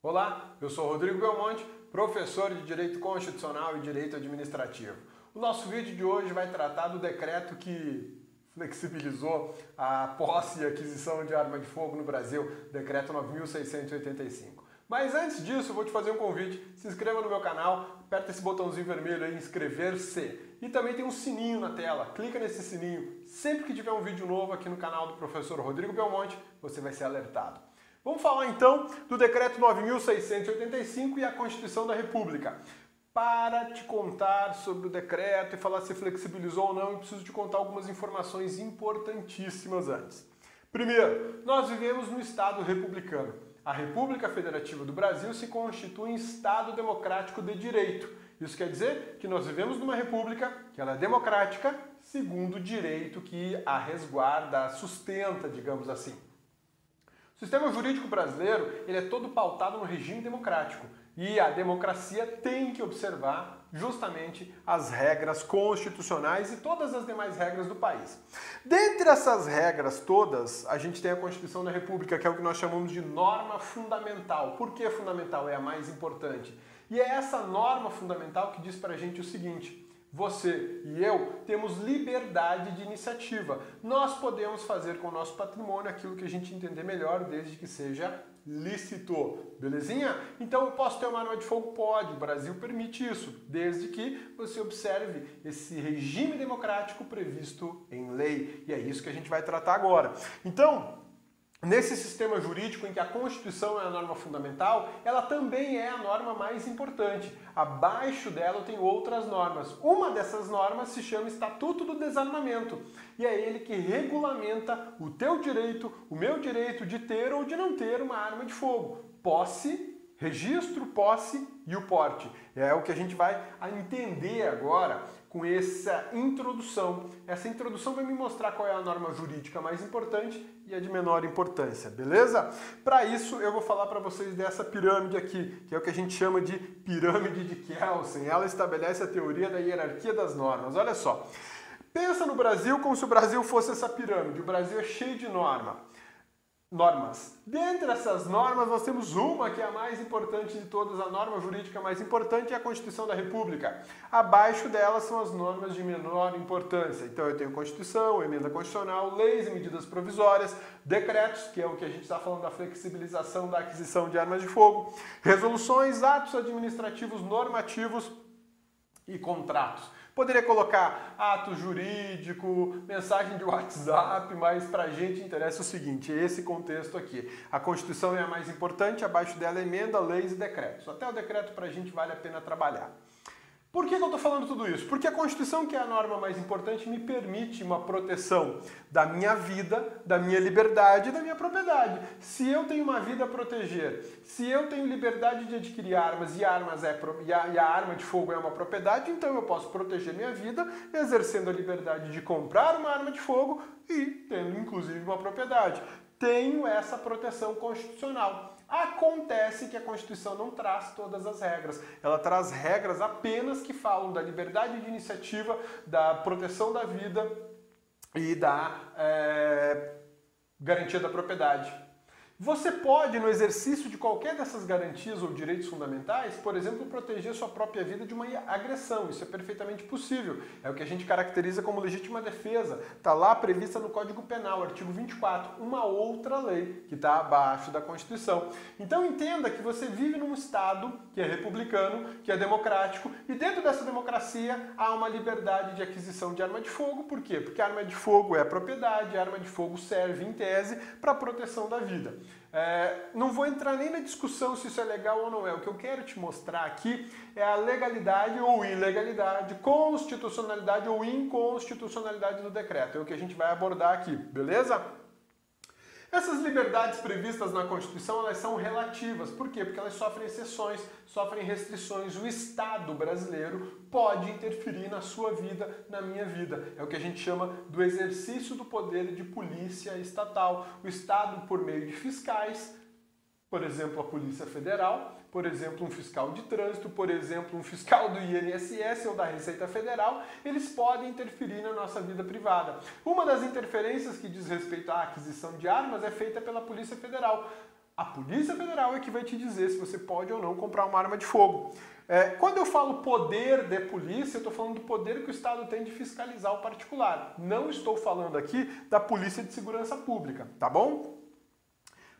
Olá, eu sou Rodrigo Belmonte, professor de Direito Constitucional e Direito Administrativo. O nosso vídeo de hoje vai tratar do decreto que flexibilizou a posse e aquisição de arma de fogo no Brasil, decreto 9685. Mas antes disso, eu vou te fazer um convite. Se inscreva no meu canal, aperta esse botãozinho vermelho aí, inscrever-se. E também tem um sininho na tela. Clica nesse sininho. Sempre que tiver um vídeo novo aqui no canal do professor Rodrigo Belmonte, você vai ser alertado. Vamos falar então do decreto 9685 e a Constituição da República. Para te contar sobre o decreto e falar se flexibilizou ou não, eu preciso te contar algumas informações importantíssimas antes. Primeiro, nós vivemos no Estado republicano. A República Federativa do Brasil se constitui em Estado democrático de direito. Isso quer dizer que nós vivemos numa república que ela é democrática segundo o direito que a resguarda, sustenta, digamos assim. O sistema jurídico brasileiro ele é todo pautado no regime democrático e a democracia tem que observar justamente as regras constitucionais e todas as demais regras do país. Dentre essas regras todas, a gente tem a Constituição da República, que é o que nós chamamos de norma fundamental. Por que fundamental? É a mais importante. E é essa norma fundamental que diz para a gente o seguinte: você e eu temos liberdade de iniciativa. Nós podemos fazer com o nosso patrimônio aquilo que a gente entender melhor, desde que seja lícito. Belezinha? Então eu posso ter uma arma de fogo? Pode. O Brasil permite isso, desde que você observe esse regime democrático previsto em lei. E é isso que a gente vai tratar agora. Então, Nesse sistema jurídico em que a Constituição é a norma fundamental, ela também é a norma mais importante. Abaixo dela tem outras normas. Uma dessas normas se chama Estatuto do Desarmamento e é ele que regulamenta o teu direito, o meu direito de ter ou de não ter uma arma de fogo. Posse registro, posse e o porte. É o que a gente vai entender agora com essa introdução. Essa introdução vai me mostrar qual é a norma jurídica mais importante e a de menor importância, beleza? Para isso, eu vou falar para vocês dessa pirâmide aqui, que é o que a gente chama de pirâmide de Kelsen. Ela estabelece a teoria da hierarquia das normas. Olha só. Pensa no Brasil como se o Brasil fosse essa pirâmide. O Brasil é cheio de norma normas. Dentre essas normas, nós temos uma que é a mais importante de todas, a norma jurídica mais importante é a Constituição da República. Abaixo dela são as normas de menor importância. Então eu tenho Constituição, emenda constitucional, leis e medidas provisórias, decretos, que é o que a gente está falando da flexibilização da aquisição de armas de fogo, resoluções, atos administrativos normativos e contratos. Poderia colocar ato jurídico, mensagem de WhatsApp, mas para a gente interessa o seguinte, esse contexto aqui. A Constituição é a mais importante, abaixo dela emenda, leis e decretos. Até o decreto para a gente vale a pena trabalhar. Por que, eu estou falando tudo isso? Porque a Constituição, que é a norma mais importante, me permite uma proteção da minha vida, da minha liberdade e da minha propriedade. Se eu tenho uma vida a proteger, se eu tenho liberdade de adquirir armas e, armas é, e, a, e a arma de fogo é uma propriedade, então eu posso proteger minha vida exercendo a liberdade de comprar uma arma de fogo e tendo inclusive uma propriedade. Tenho essa proteção constitucional. Acontece que a Constituição não traz todas as regras. Ela traz regras apenas que falam da liberdade de iniciativa, da proteção da vida e da é, garantia da propriedade. Você pode, no exercício de qualquer dessas garantias ou direitos fundamentais, por exemplo, proteger sua própria vida de uma agressão. Isso é perfeitamente possível. É o que a gente caracteriza como legítima defesa. Está lá prevista no Código Penal, artigo 24, uma outra lei que está abaixo da Constituição. Então entenda que você vive num Estado que é republicano, que é democrático, e dentro dessa democracia há uma liberdade de aquisição de arma de fogo. Por quê? Porque arma de fogo é propriedade, arma de fogo serve, em tese, para a proteção da vida. É, não vou entrar nem na discussão se isso é legal ou não é. O que eu quero te mostrar aqui é a legalidade ou ilegalidade, constitucionalidade ou inconstitucionalidade do decreto. É o que a gente vai abordar aqui, beleza? Essas liberdades previstas na Constituição, elas são relativas. Por quê? Porque elas sofrem exceções, sofrem restrições. O Estado brasileiro pode interferir na sua vida, na minha vida. É o que a gente chama do exercício do poder de polícia estatal. O Estado, por meio de fiscais, por exemplo, a Polícia Federal, por exemplo, um fiscal de trânsito, por exemplo, um fiscal do INSS ou da Receita Federal, eles podem interferir na nossa vida privada. Uma das interferências que diz respeito à aquisição de armas é feita pela Polícia Federal. A Polícia Federal é que vai te dizer se você pode ou não comprar uma arma de fogo. É, quando eu falo poder de polícia, eu estou falando do poder que o Estado tem de fiscalizar o particular. Não estou falando aqui da Polícia de Segurança Pública, tá bom?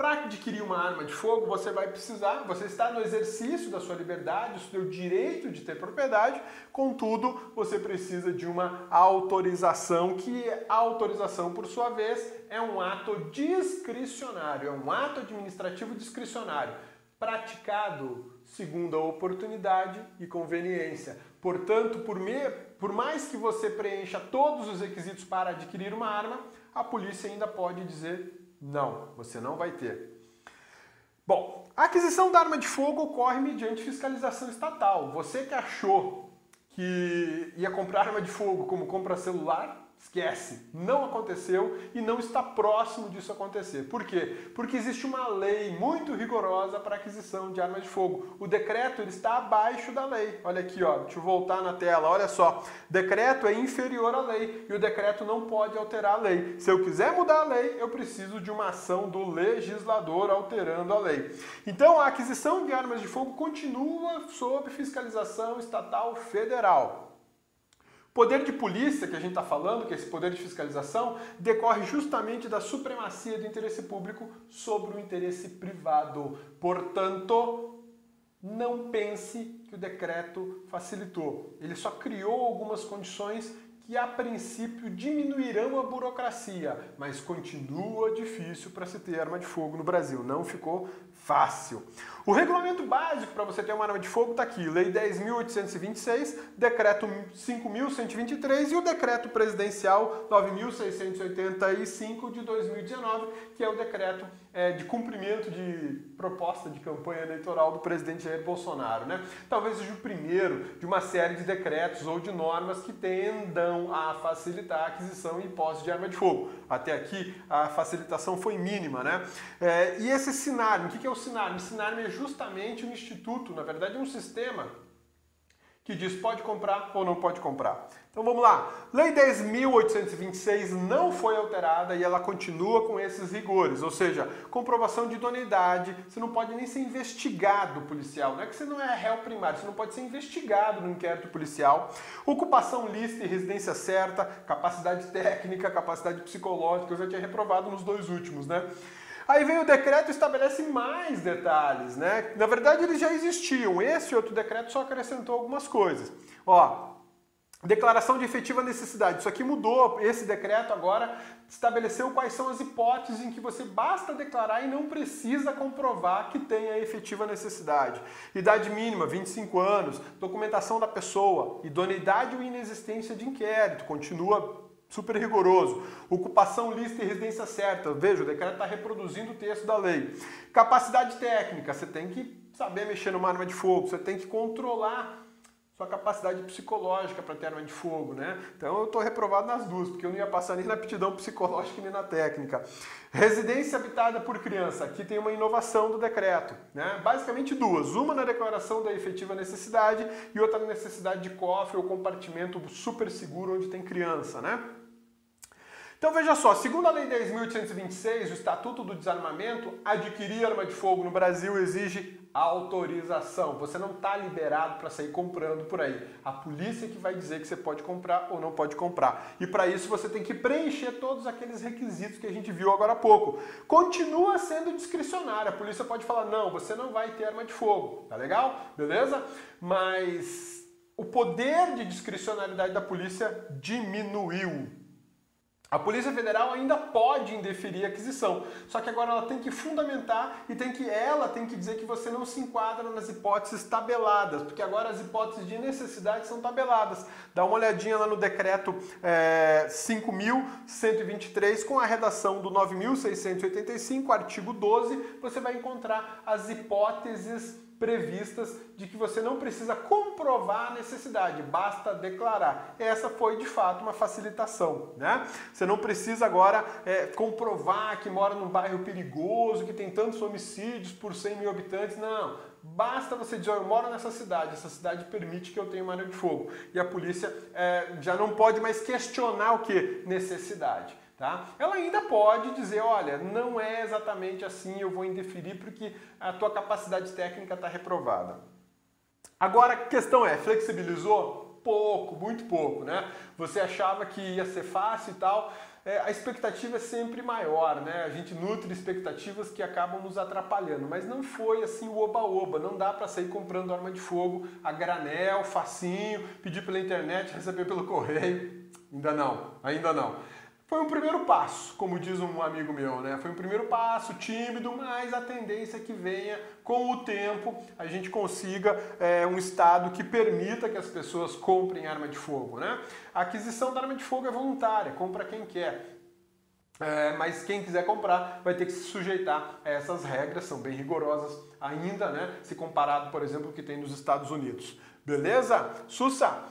Para adquirir uma arma de fogo, você vai precisar, você está no exercício da sua liberdade, o seu direito de ter propriedade, contudo, você precisa de uma autorização, que a autorização, por sua vez, é um ato discricionário, é um ato administrativo discricionário, praticado segundo a oportunidade e conveniência. Portanto, por, me, por mais que você preencha todos os requisitos para adquirir uma arma, a polícia ainda pode dizer não, você não vai ter. Bom, a aquisição da arma de fogo ocorre mediante fiscalização estatal. Você que achou que ia comprar arma de fogo como compra celular, Esquece, não aconteceu e não está próximo disso acontecer. Por quê? Porque existe uma lei muito rigorosa para aquisição de armas de fogo. O decreto ele está abaixo da lei. Olha aqui, ó, deixa eu voltar na tela. Olha só, decreto é inferior à lei e o decreto não pode alterar a lei. Se eu quiser mudar a lei, eu preciso de uma ação do legislador alterando a lei. Então, a aquisição de armas de fogo continua sob fiscalização estatal federal. Poder de polícia, que a gente está falando, que é esse poder de fiscalização, decorre justamente da supremacia do interesse público sobre o interesse privado. Portanto, não pense que o decreto facilitou. Ele só criou algumas condições que a princípio diminuirão a burocracia, mas continua difícil para se ter arma de fogo no Brasil. Não ficou fácil. O regulamento básico para você ter uma arma de fogo está aqui, Lei 10.826, Decreto 5.123 e o Decreto Presidencial 9.685 de 2019, que é o decreto é, de cumprimento de proposta de campanha eleitoral do presidente Jair Bolsonaro. Né? Talvez seja o primeiro de uma série de decretos ou de normas que tendam a facilitar a aquisição e posse de arma de fogo. Até aqui a facilitação foi mínima. Né? É, e esse Sinarme, o que é o Sinarme? Sinarme é justamente um instituto, na verdade um sistema que diz pode comprar ou não pode comprar. Então vamos lá. Lei 10.826 não foi alterada e ela continua com esses rigores, ou seja, comprovação de idoneidade, você não pode nem ser investigado policial. Não é que você não é réu primário, você não pode ser investigado no inquérito policial. Ocupação lista e residência certa, capacidade técnica, capacidade psicológica, eu já tinha reprovado nos dois últimos, né? Aí vem o decreto e estabelece mais detalhes, né? Na verdade, eles já existiam. Esse outro decreto só acrescentou algumas coisas. Ó, Declaração de efetiva necessidade. Isso aqui mudou. Esse decreto agora estabeleceu quais são as hipóteses em que você basta declarar e não precisa comprovar que tem a efetiva necessidade. Idade mínima, 25 anos. Documentação da pessoa. Idoneidade ou inexistência de inquérito. Continua super rigoroso. Ocupação lista e residência certa. Veja, o decreto está reproduzindo o texto da lei. Capacidade técnica. Você tem que saber mexer numa arma de fogo. Você tem que controlar sua capacidade psicológica para ter arma de fogo, né? Então eu estou reprovado nas duas, porque eu não ia passar nem na aptidão psicológica nem na técnica. Residência habitada por criança, aqui tem uma inovação do decreto, né? Basicamente duas, uma na declaração da efetiva necessidade e outra na necessidade de cofre ou compartimento super seguro onde tem criança, né? Então veja só, segundo a Lei 10.826, o Estatuto do Desarmamento, adquirir arma de fogo no Brasil exige autorização. Você não está liberado para sair comprando por aí. A polícia que vai dizer que você pode comprar ou não pode comprar. E para isso você tem que preencher todos aqueles requisitos que a gente viu agora há pouco. Continua sendo discricionário. A polícia pode falar: não, você não vai ter arma de fogo. Tá legal? Beleza? Mas o poder de discricionalidade da polícia diminuiu. A Polícia Federal ainda pode indeferir a aquisição, só que agora ela tem que fundamentar e tem que ela tem que dizer que você não se enquadra nas hipóteses tabeladas, porque agora as hipóteses de necessidade são tabeladas. Dá uma olhadinha lá no decreto é, 5.123 com a redação do 9.685, artigo 12, você vai encontrar as hipóteses previstas de que você não precisa comprovar a necessidade, basta declarar. Essa foi de fato uma facilitação, né? Você não precisa agora é, comprovar que mora num bairro perigoso, que tem tantos homicídios por 100 mil habitantes, não. Basta você dizer, eu moro nessa cidade, essa cidade permite que eu tenha uma de fogo. E a polícia é, já não pode mais questionar o que? Necessidade. Tá? Ela ainda pode dizer, olha, não é exatamente assim, eu vou indeferir porque a tua capacidade técnica está reprovada. Agora, a questão é, flexibilizou? Pouco, muito pouco, né? Você achava que ia ser fácil e tal, é, a expectativa é sempre maior, né? A gente nutre expectativas que acabam nos atrapalhando, mas não foi assim o oba-oba, não dá para sair comprando arma de fogo a granel, facinho, pedir pela internet, receber pelo correio. Ainda não, ainda não. Foi um primeiro passo, como diz um amigo meu, né? Foi um primeiro passo, tímido, mas a tendência é que venha com o tempo a gente consiga é, um estado que permita que as pessoas comprem arma de fogo, né? A aquisição da arma de fogo é voluntária, compra quem quer. É, mas quem quiser comprar vai ter que se sujeitar a essas regras, são bem rigorosas ainda, né? Se comparado, por exemplo, o que tem nos Estados Unidos. Beleza? Sussa!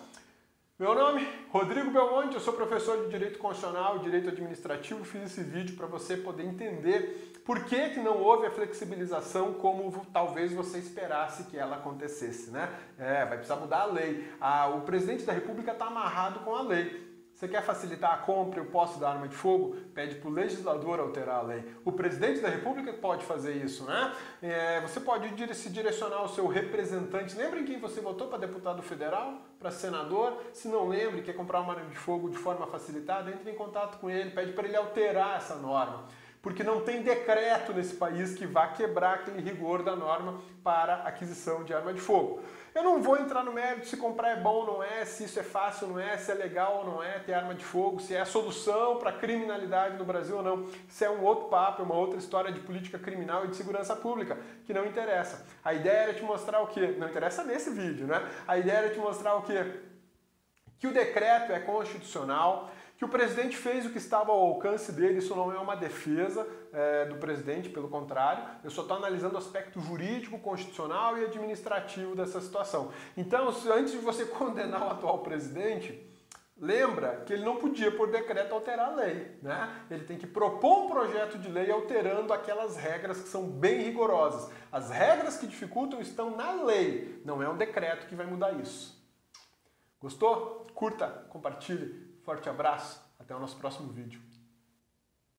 Meu nome, Rodrigo Belmonte, eu sou professor de Direito Constitucional e Direito Administrativo. Fiz esse vídeo para você poder entender por que, que não houve a flexibilização como talvez você esperasse que ela acontecesse, né? É, vai precisar mudar a lei. Ah, o presidente da República está amarrado com a lei. Você quer facilitar a compra e o posse da arma de fogo? Pede para o legislador alterar a lei. O presidente da República pode fazer isso, né? É, você pode se direcionar ao seu representante. Lembra em quem você votou para deputado federal, para senador? Se não lembre, quer comprar uma arma de fogo de forma facilitada, entre em contato com ele, pede para ele alterar essa norma porque não tem decreto nesse país que vá quebrar aquele rigor da norma para aquisição de arma de fogo. Eu não vou entrar no mérito se comprar é bom ou não é, se isso é fácil ou não é, se é legal ou não é ter arma de fogo, se é a solução para a criminalidade no Brasil ou não. Isso é um outro papo, é uma outra história de política criminal e de segurança pública, que não interessa. A ideia era te mostrar o quê? Não interessa nesse vídeo, né? A ideia era te mostrar o quê? Que o decreto é constitucional, que o presidente fez o que estava ao alcance dele, isso não é uma defesa é, do presidente, pelo contrário, eu só estou analisando o aspecto jurídico, constitucional e administrativo dessa situação. Então, antes de você condenar o atual presidente, lembra que ele não podia, por decreto, alterar a lei. Né? Ele tem que propor um projeto de lei alterando aquelas regras que são bem rigorosas. As regras que dificultam estão na lei, não é um decreto que vai mudar isso. Gostou? Curta, compartilhe. Forte abraço, até o nosso próximo vídeo.